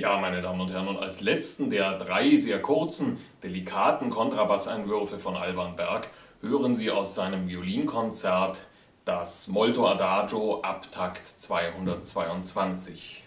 Ja, meine Damen und Herren, und als letzten der drei sehr kurzen, delikaten Kontrabasseinwürfe von Alban Berg hören Sie aus seinem Violinkonzert das Molto Adagio Abtakt 222.